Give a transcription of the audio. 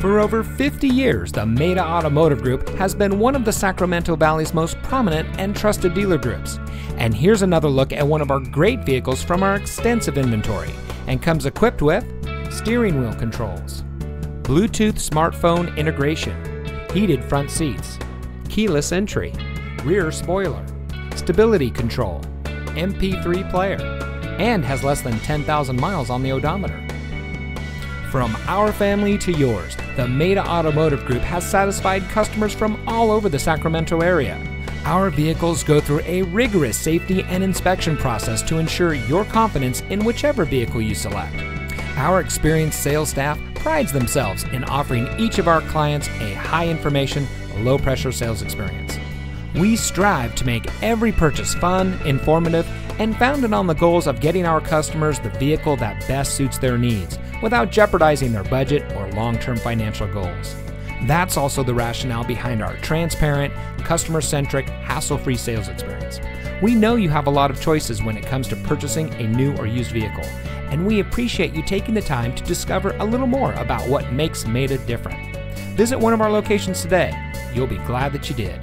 For over 50 years, the Maita Automotive Group has been one of the Sacramento Valley's most prominent and trusted dealer groups. And here's another look at one of our great vehicles from our extensive inventory and comes equipped with steering wheel controls, Bluetooth smartphone integration, heated front seats, keyless entry, rear spoiler, stability control, MP3 player, and has less than 10,000 miles on the odometer. From our family to yours, the Maita Automotive Group has satisfied customers from all over the Sacramento area. Our vehicles go through a rigorous safety and inspection process to ensure your confidence in whichever vehicle you select. Our experienced sales staff prides themselves in offering each of our clients a high information, low pressure sales experience. We strive to make every purchase fun, informative, and founded on the goals of getting our customers the vehicle that best suits their needs without jeopardizing their budget long term financial goals. That's also the rationale behind our transparent, customer centric, hassle free sales experience. We know you have a lot of choices when it comes to purchasing a new or used vehicle, and we appreciate you taking the time to discover a little more about what makes Maita different. Visit one of our locations today. You'll be glad that you did.